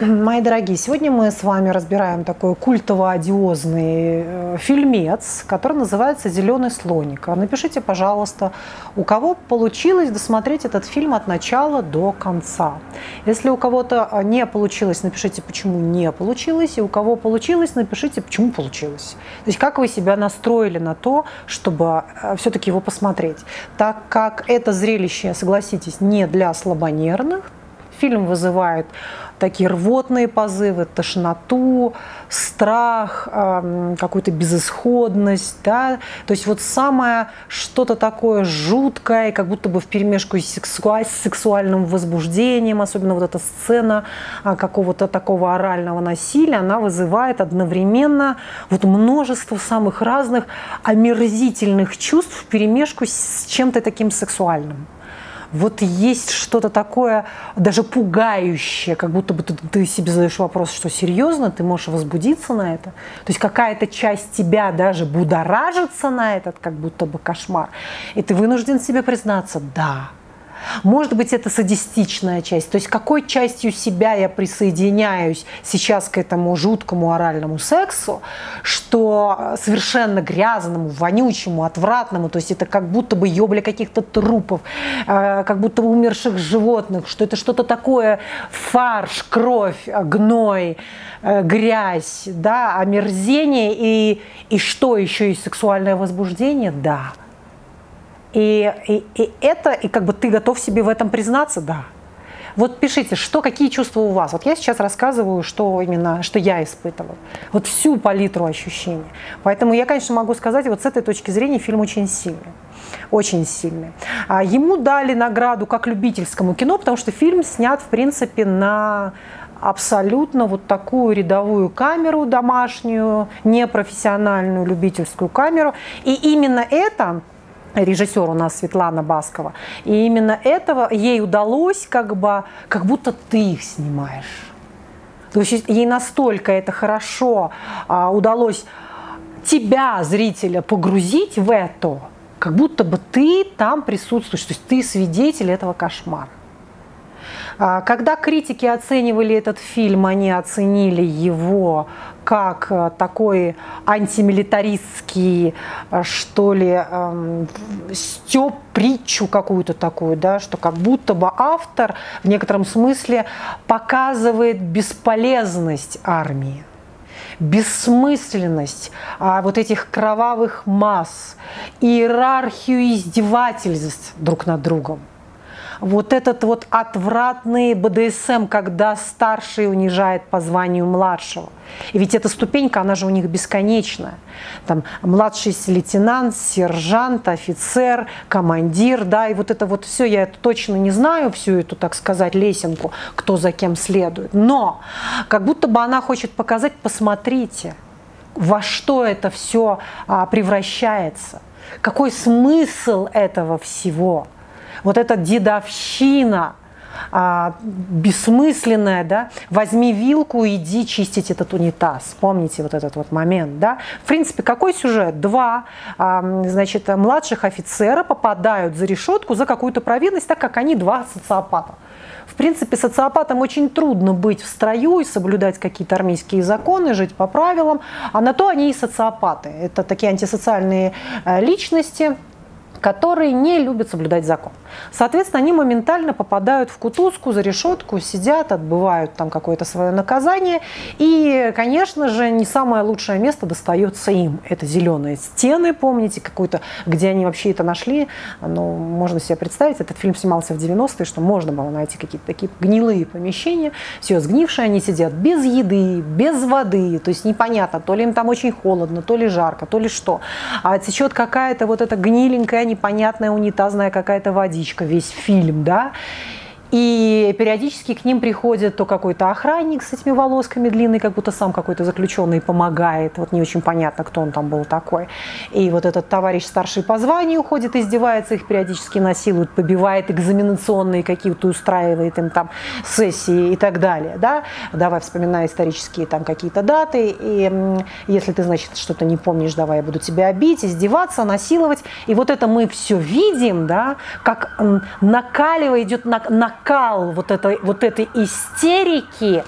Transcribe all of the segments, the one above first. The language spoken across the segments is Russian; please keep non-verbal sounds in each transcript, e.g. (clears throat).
(clears throat) Мои дорогие, сегодня мы с вами разбираем такой культово-одиозный э, фильмец, который называется «Зеленый слоник». А напишите, пожалуйста, у кого получилось досмотреть этот фильм от начала до конца. Если у кого-то а, не получилось, напишите, почему не получилось, и у кого получилось, напишите, почему получилось. То есть как вы себя настроили на то, чтобы э, все-таки его посмотреть. Так как это зрелище, согласитесь, не для слабонервных, фильм вызывает такие рвотные позывы, тошноту, страх, какую-то безысходность, да, то есть вот самое что-то такое жуткое, как будто бы в перемешку с, сексуальным возбуждением, особенно вот эта сцена а, какого-то такого орального насилия, она вызывает одновременно вот множество самых разных омерзительных чувств в перемешку с чем-то таким сексуальным вот есть что-то такое даже пугающее, как будто бы ты, ты себе задаешь вопрос, что серьезно, ты можешь возбудиться на это. То есть какая-то часть тебя даже будоражится на этот как будто бы кошмар. И ты вынужден себе признаться, да, может быть, это садистичная часть. То есть какой частью себя я присоединяюсь сейчас к этому жуткому оральному сексу, что совершенно грязному, вонючему, отвратному. То есть это как будто бы ёбля каких-то трупов, э, как будто бы умерших животных, что это что-то такое фарш, кровь, гной, э, грязь, да, омерзение и, и что еще и сексуальное возбуждение, да. И, и, и это, и как бы ты готов себе в этом признаться, да. Вот пишите, что, какие чувства у вас. Вот я сейчас рассказываю, что именно, что я испытываю. Вот всю палитру ощущений. Поэтому я, конечно, могу сказать, вот с этой точки зрения фильм очень сильный. Очень сильный. А ему дали награду как любительскому кино, потому что фильм снят, в принципе, на абсолютно вот такую рядовую камеру домашнюю, непрофессиональную любительскую камеру. И именно это режиссер у нас Светлана Баскова. И именно этого ей удалось, как бы, как будто ты их снимаешь. То есть ей настолько это хорошо а, удалось тебя, зрителя, погрузить в это, как будто бы ты там присутствуешь, то есть ты свидетель этого кошмара. А, когда критики оценивали этот фильм, они оценили его как э, такой антимилитаристский, э, что ли, эм, стёб, притчу какую-то такую, да, что как будто бы автор в некотором смысле показывает бесполезность армии бессмысленность а, вот этих кровавых масс, иерархию издевательств друг над другом вот этот вот отвратный БДСМ, когда старший унижает по званию младшего. И ведь эта ступенька, она же у них бесконечная. Там младший лейтенант, сержант, офицер, командир, да, и вот это вот все, я это точно не знаю, всю эту, так сказать, лесенку, кто за кем следует. Но как будто бы она хочет показать, посмотрите, во что это все а, превращается, какой смысл этого всего – вот эта дедовщина, а, бессмысленная, да, возьми вилку, иди чистить этот унитаз. Помните вот этот вот момент, да? В принципе, какой сюжет? Два, а, значит, младших офицера попадают за решетку за какую-то провинность, так как они два социопата. В принципе, социопатам очень трудно быть в строю и соблюдать какие-то армейские законы, жить по правилам, а на то они и социопаты. Это такие антисоциальные э, личности, которые не любят соблюдать закон. Соответственно, они моментально попадают в кутузку, за решетку, сидят, отбывают там какое-то свое наказание. И, конечно же, не самое лучшее место достается им. Это зеленые стены, помните, какую-то, где они вообще это нашли. Ну, можно себе представить, этот фильм снимался в 90-е, что можно было найти какие-то такие гнилые помещения, все сгнившие, они сидят без еды, без воды, то есть непонятно, то ли им там очень холодно, то ли жарко, то ли что. А течет какая-то вот эта гниленькая непонятная унитазная какая-то водичка, весь фильм, да, и периодически к ним приходит то какой-то охранник с этими волосками длинный, как будто сам какой-то заключенный помогает. Вот не очень понятно, кто он там был такой. И вот этот товарищ старший по званию уходит, издевается, их периодически насилует, побивает экзаменационные какие-то, устраивает им там сессии и так далее. Да? Давай вспоминай исторические там какие-то даты. И если ты, значит, что-то не помнишь, давай я буду тебя бить, издеваться, насиловать. И вот это мы все видим, да, как накаливает, идет на, на накал вот этой, вот этой истерики,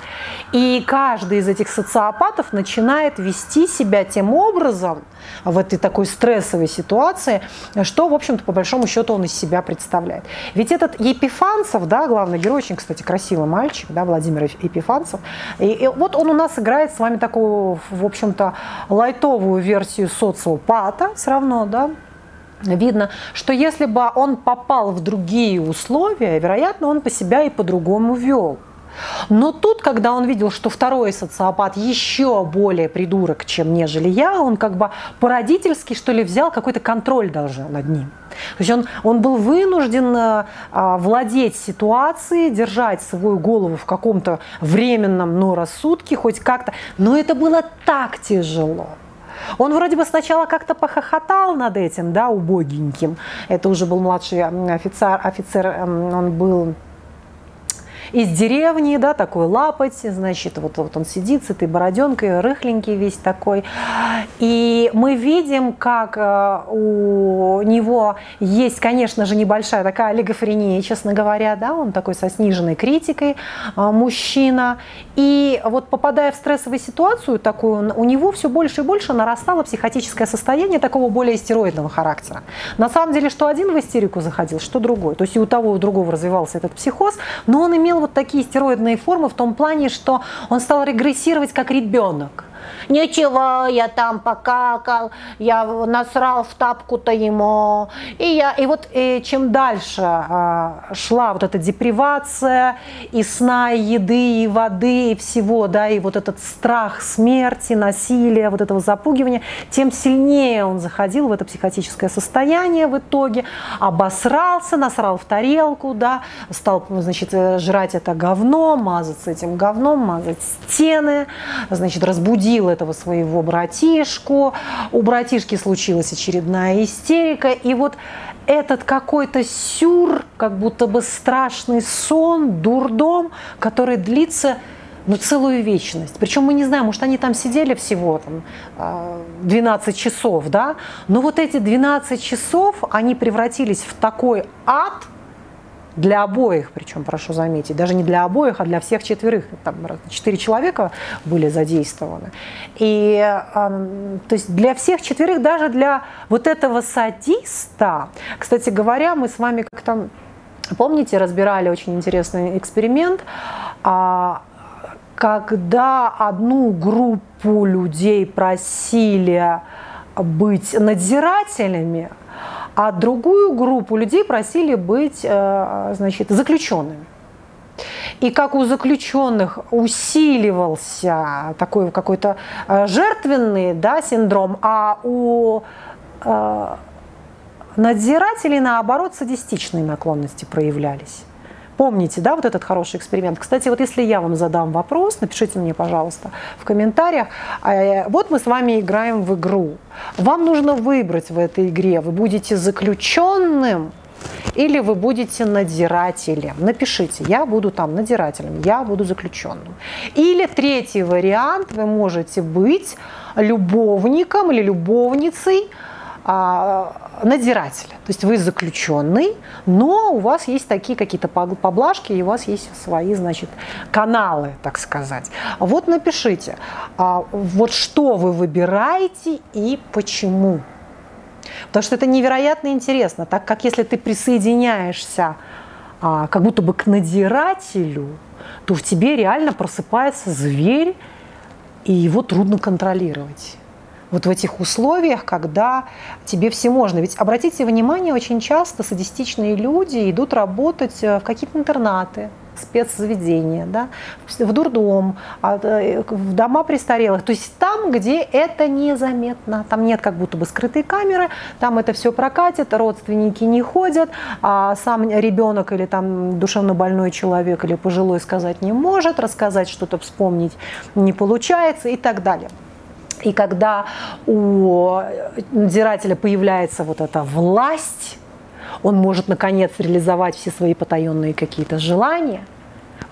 и каждый из этих социопатов начинает вести себя тем образом в этой такой стрессовой ситуации, что, в общем-то, по большому счету он из себя представляет. Ведь этот Епифанцев, да, главный герой, очень, кстати, красивый мальчик, да, Владимир Епифанцев, и, и вот он у нас играет с вами такую, в общем-то, лайтовую версию социопата, все равно, да, видно, что если бы он попал в другие условия, вероятно, он по себя и по-другому вел. Но тут, когда он видел, что второй социопат еще более придурок, чем нежели я, он как бы по-родительски, что ли, взял какой-то контроль даже над ним. То есть он, он был вынужден а, владеть ситуацией, держать свою голову в каком-то временном, но рассудке, хоть как-то. Но это было так тяжело. Он вроде бы сначала как-то похохотал над этим, да, убогеньким. Это уже был младший офицер, офицер он был из деревни, да, такой лапоть, значит, вот, вот он сидит с этой бороденкой, рыхленький весь такой. И мы видим, как э, у него есть, конечно же, небольшая такая олигофрения, честно говоря, да, он такой со сниженной критикой э, мужчина. И вот попадая в стрессовую ситуацию такую, у него все больше и больше нарастало психотическое состояние такого более стероидного характера. На самом деле, что один в истерику заходил, что другой. То есть и у того, и у другого развивался этот психоз, но он имел вот такие стероидные формы в том плане, что он стал регрессировать как ребенок. Ничего, я там покакал, я насрал в тапку-то ему. И, я, и вот и чем дальше а, шла вот эта депривация и сна, и еды, и воды, и всего, да, и вот этот страх смерти, насилия, вот этого запугивания, тем сильнее он заходил в это психотическое состояние в итоге, обосрался, насрал в тарелку, да, стал, значит, жрать это говно, мазаться этим говном, мазать стены, значит, разбудил разбудил этого своего братишку, у братишки случилась очередная истерика, и вот этот какой-то сюр, как будто бы страшный сон, дурдом, который длится ну, целую вечность. Причем мы не знаем, может, они там сидели всего там, 12 а, часов, да, но вот эти 12 часов, они превратились в такой ад, для обоих, причем, прошу заметить, даже не для обоих, а для всех четверых. Там четыре человека были задействованы. И, то есть для всех четверых, даже для вот этого садиста, кстати говоря, мы с вами как-то, помните, разбирали очень интересный эксперимент, а, когда одну группу людей просили быть надзирателями, а другую группу людей просили быть э, значит, заключенными. И как у заключенных усиливался такой какой-то э, жертвенный да, синдром, а у э, надзирателей, наоборот, садистичные наклонности проявлялись. Помните, да, вот этот хороший эксперимент? Кстати, вот если я вам задам вопрос, напишите мне, пожалуйста, в комментариях. Э, вот мы с вами играем в игру. Вам нужно выбрать в этой игре, вы будете заключенным или вы будете надзирателем. Напишите, я буду там надзирателем, я буду заключенным. Или третий вариант, вы можете быть любовником или любовницей а, надзирателя. То есть вы заключенный, но у вас есть такие какие-то поблажки, и у вас есть свои, значит, каналы, так сказать. Вот напишите, а, вот что вы выбираете и почему. Потому что это невероятно интересно, так как если ты присоединяешься а, как будто бы к надзирателю, то в тебе реально просыпается зверь, и его трудно контролировать вот в этих условиях, когда тебе все можно. Ведь обратите внимание, очень часто садистичные люди идут работать э, в какие-то интернаты, спецзаведения, да, в дурдом, а, э, в дома престарелых. То есть там, где это незаметно, там нет как будто бы скрытой камеры, там это все прокатит, родственники не ходят, а сам ребенок или там душевно больной человек или пожилой сказать не может, рассказать что-то, вспомнить не получается и так далее. И когда у надзирателя появляется вот эта власть, он может наконец реализовать все свои потаенные какие-то желания,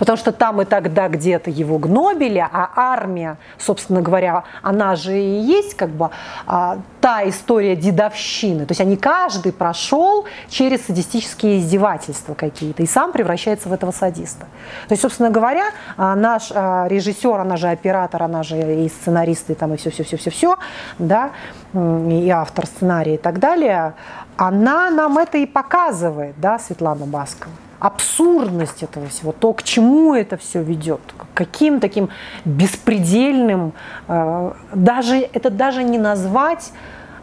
Потому что там и тогда где-то его гнобили, а армия, собственно говоря, она же и есть как бы а, та история дедовщины. То есть они каждый прошел через садистические издевательства какие-то и сам превращается в этого садиста. То есть, собственно говоря, а, наш а, режиссер, она же оператор, она же и сценарист, и там и все-все-все-все-все, да, и автор сценария и так далее, она нам это и показывает, да, Светлана Баскова абсурдность этого всего, то, к чему это все ведет, каким таким беспредельным, э, даже, это даже не назвать,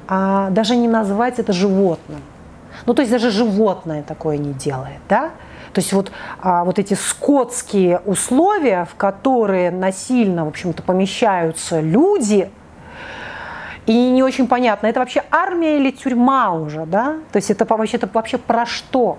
а даже не назвать это животным. Ну, то есть даже животное такое не делает, да? То есть вот, а, вот эти скотские условия, в которые насильно, в общем-то, помещаются люди, и не очень понятно, это вообще армия или тюрьма уже, да? То есть это вообще, это вообще про что?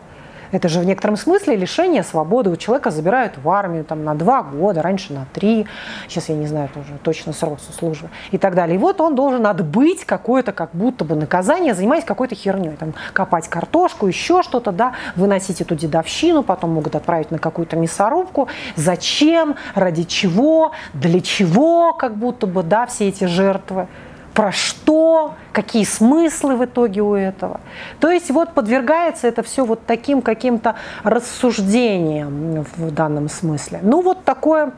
Это же в некотором смысле лишение свободы. У человека забирают в армию там, на два года, раньше на три. Сейчас я не знаю тоже точно срок службы и так далее. И вот он должен отбыть какое-то как будто бы наказание, занимаясь какой-то херней. Там, копать картошку, еще что-то, да, выносить эту дедовщину, потом могут отправить на какую-то мясорубку. Зачем, ради чего, для чего, как будто бы, да, все эти жертвы про что, какие смыслы в итоге у этого. То есть вот подвергается это все вот таким каким-то рассуждениям в данном смысле. Ну вот такое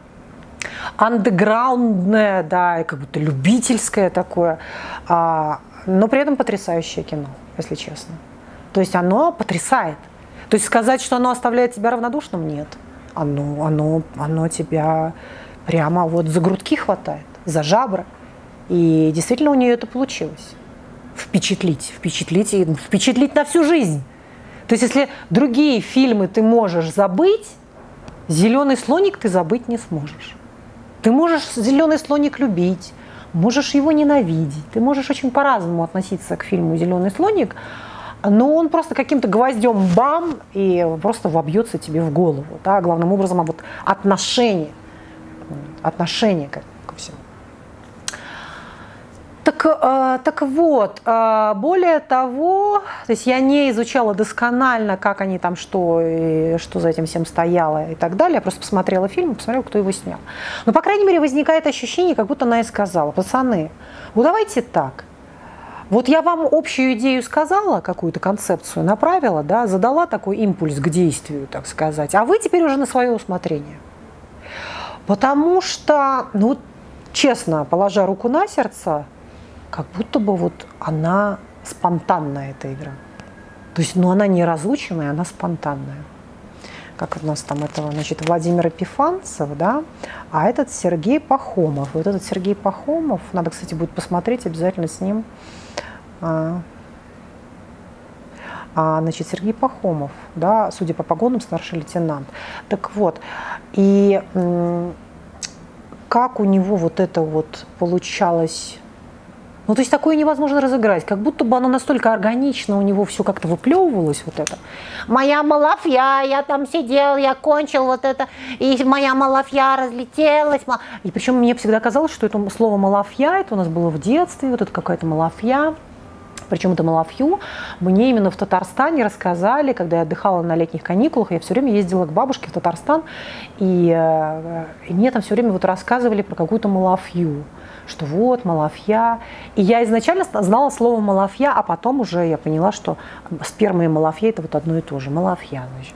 андеграундное, да, как будто любительское такое, а, но при этом потрясающее кино, если честно. То есть оно потрясает. То есть сказать, что оно оставляет тебя равнодушным, нет. Оно, оно, оно тебя прямо вот за грудки хватает, за жабры. И действительно у нее это получилось. Впечатлить, впечатлить и впечатлить на всю жизнь. То есть если другие фильмы ты можешь забыть, «Зеленый слоник» ты забыть не сможешь. Ты можешь «Зеленый слоник» любить, можешь его ненавидеть, ты можешь очень по-разному относиться к фильму «Зеленый слоник», но он просто каким-то гвоздем бам и просто вобьется тебе в голову. Да? Главным образом, а вот отношение, отношение к так, э, так вот, э, более того, то есть я не изучала досконально, как они там, что, и что за этим всем стояло и так далее. Я просто посмотрела фильм, посмотрела, кто его снял. Но, по крайней мере, возникает ощущение, как будто она и сказала, пацаны, ну давайте так, вот я вам общую идею сказала, какую-то концепцию направила, да, задала такой импульс к действию, так сказать, а вы теперь уже на свое усмотрение. Потому что, ну, честно, положа руку на сердце, как будто бы вот она спонтанная, эта игра. То есть, ну, она не разученная, она спонтанная. Как у нас там этого, значит, Владимир Епифанцев, да, а этот Сергей Пахомов. Вот этот Сергей Пахомов, надо, кстати, будет посмотреть обязательно с ним. А, а, значит, Сергей Пахомов, да, судя по погонам, старший лейтенант. Так вот, и как у него вот это вот получалось ну, то есть такое невозможно разыграть, как будто бы оно настолько органично, у него все как-то выплевывалось вот это. Моя малафья, я там сидел, я кончил вот это, и моя малафья разлетелась. И причем мне всегда казалось, что это слово малафья, это у нас было в детстве, вот это какая-то малафья. Причем это Малафью мне именно в Татарстане рассказали, когда я отдыхала на летних каникулах, я все время ездила к бабушке в Татарстан, и, э, и мне там все время вот рассказывали про какую-то Малафью что вот, малафья. И я изначально знала слово малафья, а потом уже я поняла, что сперма и малафья это вот одно и то же. Малафья, значит.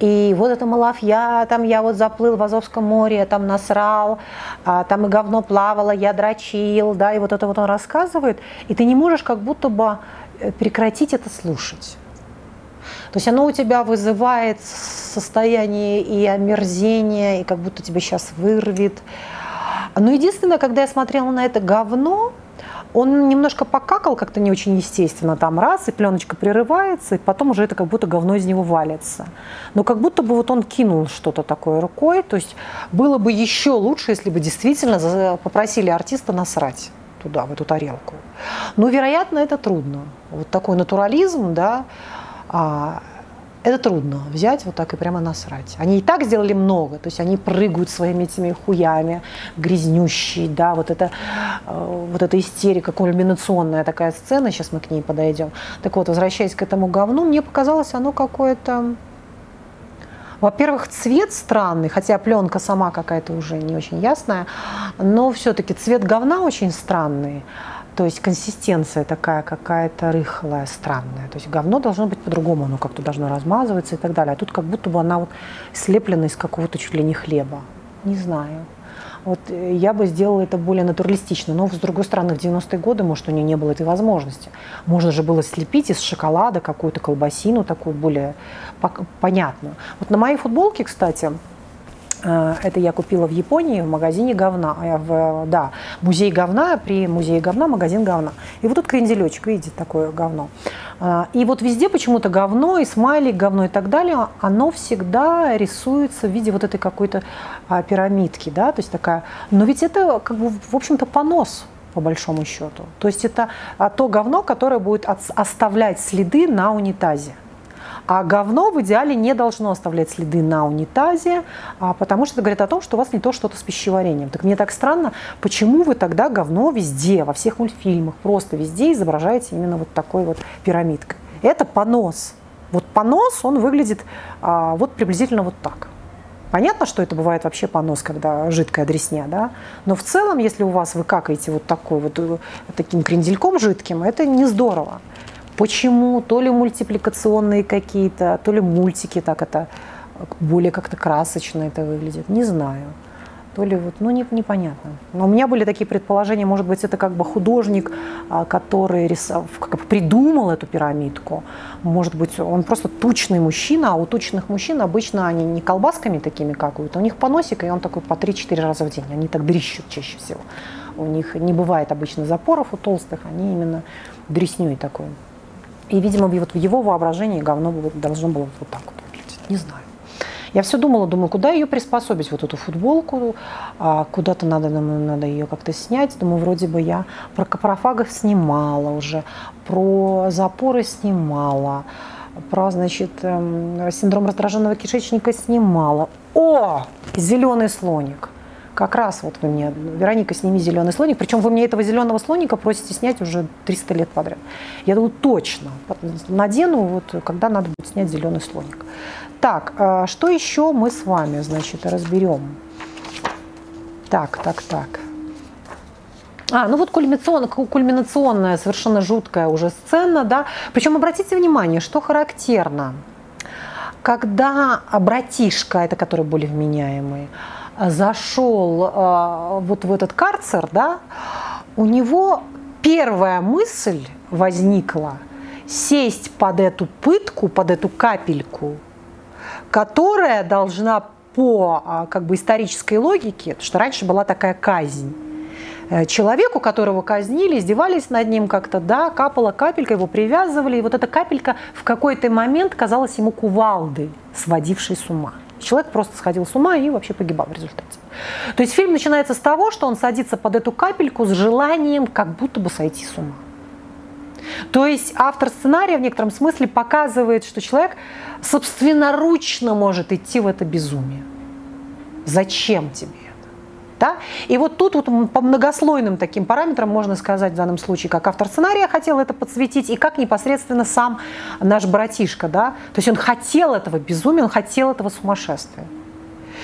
И вот это малафья, там я вот заплыл в Азовском море, там насрал, а, там и говно плавало, я дрочил, да, и вот это вот он рассказывает, и ты не можешь как будто бы э, прекратить это слушать. То есть оно у тебя вызывает состояние и омерзения, и как будто тебя сейчас вырвет. Но единственное, когда я смотрела на это говно, он немножко покакал как-то не очень естественно, там раз, и пленочка прерывается, и потом уже это как будто говно из него валится. Но как будто бы вот он кинул что-то такое рукой, то есть было бы еще лучше, если бы действительно попросили артиста насрать туда, в эту тарелку. Но, вероятно, это трудно. Вот такой натурализм, да, а, это трудно взять вот так и прямо насрать. Они и так сделали много, то есть они прыгают своими этими хуями, грязнющие, да, вот это, э, вот эта истерика, кульминационная такая сцена, сейчас мы к ней подойдем. Так вот, возвращаясь к этому говну, мне показалось оно какое-то, Во-первых, цвет странный, хотя пленка сама какая-то уже не очень ясная, но все-таки цвет говна очень странный. То есть консистенция такая какая-то рыхлая, странная. То есть говно должно быть по-другому, оно как-то должно размазываться и так далее. А тут как будто бы она вот слеплена из какого-то чуть ли не хлеба. Не знаю. Вот э, я бы сделала это более натуралистично. Но, с другой стороны, в 90-е годы, может, у нее не было этой возможности. Можно же было слепить из шоколада какую-то колбасину такую более понятную. Вот на моей футболке, кстати, это я купила в Японии в магазине говна. А в, да, музей говна, при музее говна магазин говна. И вот тут кренделечек, видите, такое говно. А, и вот везде почему-то говно, и смайлик, говно и так далее, оно всегда рисуется в виде вот этой какой-то а, пирамидки, да, то есть такая. Но ведь это, как бы, в общем-то, понос по большому счету. То есть это а, то говно, которое будет оставлять следы на унитазе. А говно в идеале не должно оставлять следы на унитазе, а, потому что это говорит о том, что у вас не то что-то с пищеварением. Так мне так странно, почему вы тогда говно везде, во всех мультфильмах, просто везде изображаете именно вот такой вот пирамидкой. Это понос. Вот понос, он выглядит а, вот приблизительно вот так. Понятно, что это бывает вообще понос, когда жидкая дресня, да? Но в целом, если у вас вы какаете вот такой вот э, таким крендельком жидким, это не здорово. Почему? То ли мультипликационные какие-то, то ли мультики так это более как-то красочно это выглядит. Не знаю. То ли вот, ну не, непонятно. Но у меня были такие предположения, может быть, это как бы художник, а, который рисов, как бы придумал эту пирамидку. Может быть, он просто тучный мужчина, а у тучных мужчин обычно они не колбасками такими какают, у них поносик, и он такой по 3-4 раза в день. Они так дрищут чаще всего. У них не бывает обычно запоров у толстых, они именно дресней такой. И, видимо, вот в его воображении говно должно было вот так вот выглядеть. Не знаю. Я все думала, думаю, куда ее приспособить, вот эту футболку, а куда-то надо, думаю, надо ее как-то снять. Думаю, вроде бы я про капрофагов снимала уже, про запоры снимала, про, значит, эм, синдром раздраженного кишечника снимала. О, зеленый слоник – как раз вот вы мне, Вероника, сними зеленый слоник, причем вы мне этого зеленого слоника просите снять уже 300 лет подряд. Я думаю, точно, надену, вот, когда надо будет снять зеленый слоник. Так, а что еще мы с вами, значит, разберем? Так, так, так. А, ну вот кульминационная, совершенно жуткая уже сцена, да. Причем обратите внимание, что характерно, когда братишка, это который более вменяемый, зашел э, вот в этот карцер, да, у него первая мысль возникла сесть под эту пытку, под эту капельку, которая должна по а, как бы исторической логике, что раньше была такая казнь, э, человеку, которого казнили, издевались над ним как-то, да, капала капелька, его привязывали, и вот эта капелька в какой-то момент казалась ему кувалдой, сводившей с ума. Человек просто сходил с ума и вообще погибал в результате. То есть фильм начинается с того, что он садится под эту капельку с желанием как будто бы сойти с ума. То есть автор сценария в некотором смысле показывает, что человек собственноручно может идти в это безумие. Зачем тебе? Да? И вот тут вот по многослойным таким параметрам можно сказать в данном случае, как автор сценария хотел это подсветить, и как непосредственно сам наш братишка. Да? То есть он хотел этого безумия, он хотел этого сумасшествия.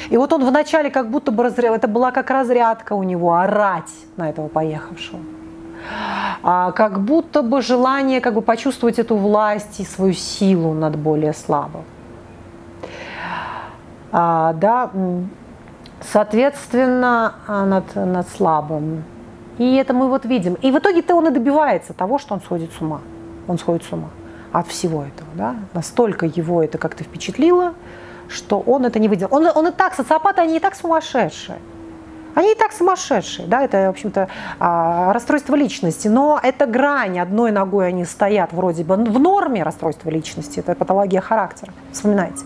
И вот он вначале как будто бы разряд, это была как разрядка у него, орать на этого поехавшего. А как будто бы желание как бы почувствовать эту власть и свою силу над более слабым. А, да, соответственно, а, над, над слабым. И это мы вот видим. И в итоге-то он и добивается того, что он сходит с ума. Он сходит с ума от всего этого. Да? Настолько его это как-то впечатлило, что он это не выделил. Он, он и так, социопаты, они и так сумасшедшие. Они и так сумасшедшие, да, это, в общем-то, а, расстройство личности, но это грань, одной ногой они стоят вроде бы в норме расстройства личности, это патология характера, вспоминайте,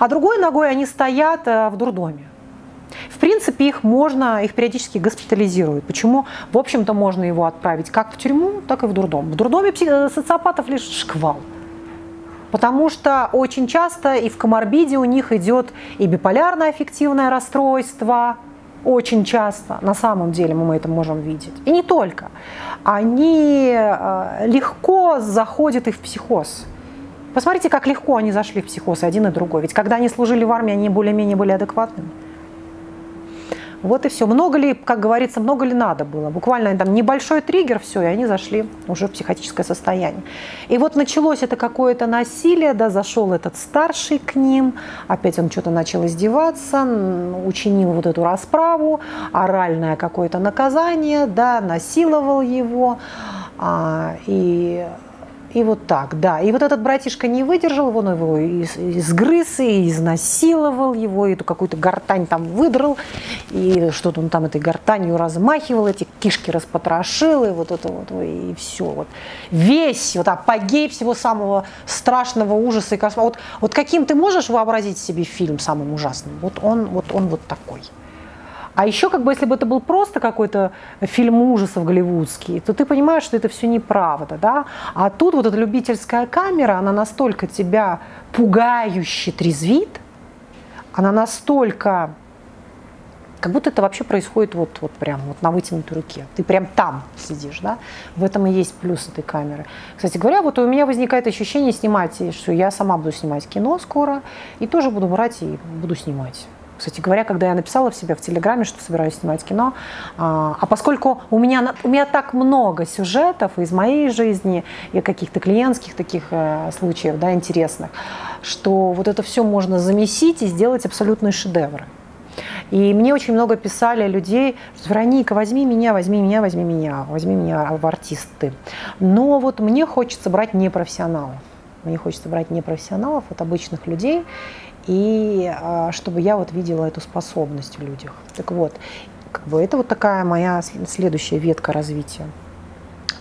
а другой ногой они стоят э, в дурдоме. В принципе, их можно, их периодически госпитализируют. Почему? В общем-то, можно его отправить как в тюрьму, так и в дурдом. В дурдоме э, социопатов лишь шквал. Потому что очень часто и в коморбиде у них идет и биполярное аффективное расстройство, очень часто, на самом деле мы это можем видеть. И не только. Они э, легко заходят и в психоз. Посмотрите, как легко они зашли в психоз, один и другой. Ведь когда они служили в армии, они более-менее были адекватными. Вот и все. Много ли, как говорится, много ли надо было? Буквально там небольшой триггер, все, и они зашли уже в психотическое состояние. И вот началось это какое-то насилие, да, зашел этот старший к ним, опять он что-то начал издеваться, учинил вот эту расправу, оральное какое-то наказание, да, насиловал его, а, и и вот так, да. И вот этот братишка не выдержал, он его изгрыз и изнасиловал его, эту какую-то гортань там выдрал, и что-то он там этой гортанью размахивал, эти кишки распотрошил, и вот это вот, и все. Вот. Весь вот апогей всего самого страшного ужаса и кошмара. Вот, вот каким ты можешь вообразить себе фильм самым ужасным? Вот он вот, он вот такой. А еще, как бы, если бы это был просто какой-то фильм ужасов голливудский, то ты понимаешь, что это все неправда, да? А тут вот эта любительская камера, она настолько тебя пугающе трезвит, она настолько как будто это вообще происходит вот, вот прям вот на вытянутой руке. Ты прям там сидишь, да? В этом и есть плюс этой камеры. Кстати говоря, вот у меня возникает ощущение снимать, что я сама буду снимать кино скоро, и тоже буду брать и буду снимать. Кстати говоря, когда я написала в себе в Телеграме, что собираюсь снимать кино, а, а поскольку у меня, у меня так много сюжетов из моей жизни и каких-то клиентских таких э, случаев, да, интересных, что вот это все можно замесить и сделать абсолютные шедевры. И мне очень много писали людей, что Вероника, возьми меня, возьми меня, возьми меня, возьми меня в артисты. Но вот мне хочется брать непрофессионалов. Мне хочется брать непрофессионалов, от обычных людей и а, чтобы я вот видела эту способность в людях. Так вот, как бы это вот такая моя следующая ветка развития.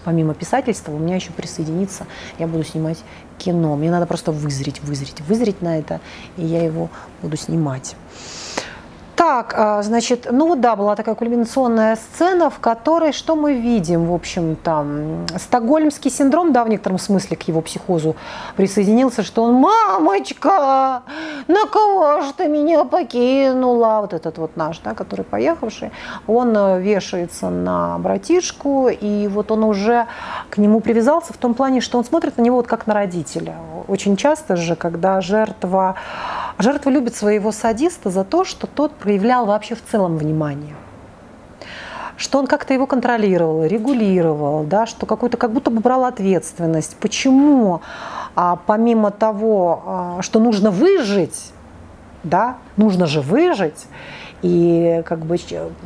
Помимо писательства у меня еще присоединится, я буду снимать кино. Мне надо просто вызреть, вызреть, вызреть на это, и я его буду снимать. Так, а, значит, ну вот да, была такая кульминационная сцена, в которой что мы видим, в общем-то, стокгольмский синдром, да, в некотором смысле к его психозу присоединился, что он, мамочка, на кого же ты меня покинула? Вот этот вот наш, да, который поехавший, он э, вешается на братишку, и вот он уже к нему привязался в том плане, что он смотрит на него вот как на родителя. Очень часто же, когда жертва, жертва любит своего садиста за то, что тот проявлял вообще в целом внимание что он как-то его контролировал, регулировал, да, что какой-то как будто бы брал ответственность. Почему, а, помимо того, а, что нужно выжить, да, нужно же выжить, и как бы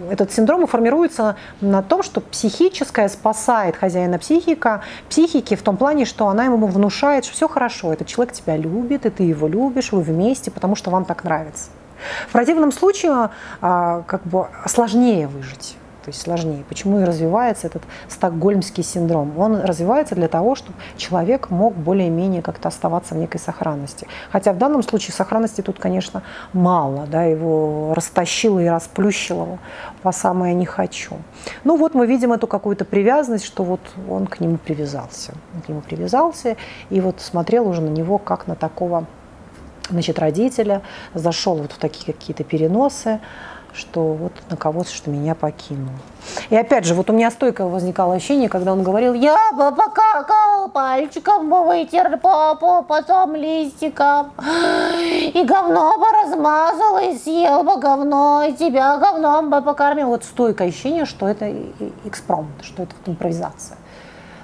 этот синдром формируется на том, что психическое спасает хозяина психика, психики в том плане, что она ему внушает, что все хорошо, этот человек тебя любит, и ты его любишь, вы вместе, потому что вам так нравится. В противном случае а, как бы сложнее выжить то есть сложнее. Почему и развивается этот стокгольмский синдром? Он развивается для того, чтобы человек мог более-менее как-то оставаться в некой сохранности. Хотя в данном случае сохранности тут, конечно, мало, да, его растащило и расплющило по самое не хочу. Ну вот мы видим эту какую-то привязанность, что вот он к нему привязался. Он к нему привязался и вот смотрел уже на него как на такого значит, родителя, зашел вот в такие какие-то переносы, что вот на кого-то, что меня покинул. И опять же, вот у меня стойко возникало ощущение, когда он говорил, я бы покакал, пальчиком бы вытер по потом листиком, и говно бы размазал, и съел бы говно, и тебя говном бы покормил. Вот стойкое ощущение, что это экспромт, что это импровизация.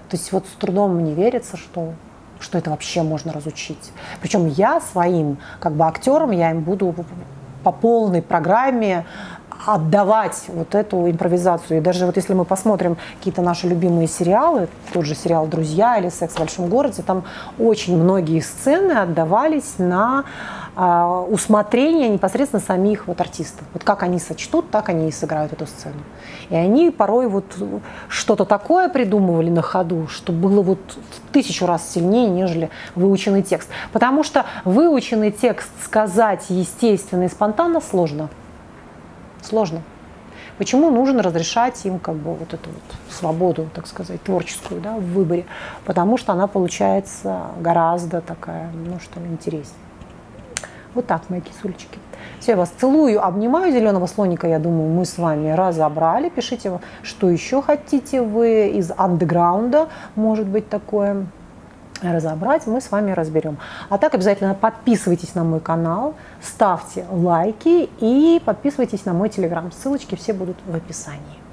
То есть вот с трудом мне верится, что что это вообще можно разучить. Причем я своим как бы актерам, я им буду по полной программе отдавать вот эту импровизацию. И даже вот если мы посмотрим какие-то наши любимые сериалы, тот же сериал «Друзья» или «Секс в большом городе», там очень многие сцены отдавались на э, усмотрение непосредственно самих вот артистов. Вот как они сочтут, так они и сыграют эту сцену. И они порой вот что-то такое придумывали на ходу, что было вот в тысячу раз сильнее, нежели выученный текст. Потому что выученный текст сказать естественно и спонтанно сложно. Сложно. Почему нужно разрешать им как бы вот эту вот свободу, так сказать, творческую да, в выборе? Потому что она получается гораздо такая, ну что ли, интереснее. Вот так, мои кисульчики. Все, я вас целую, обнимаю зеленого слоника. Я думаю, мы с вами разобрали. Пишите, что еще хотите вы из андеграунда, может быть такое. разобрать, мы с вами разберем. А так обязательно подписывайтесь на мой канал, ставьте лайки и подписывайтесь на мой телеграм. Ссылочки все будут в описании.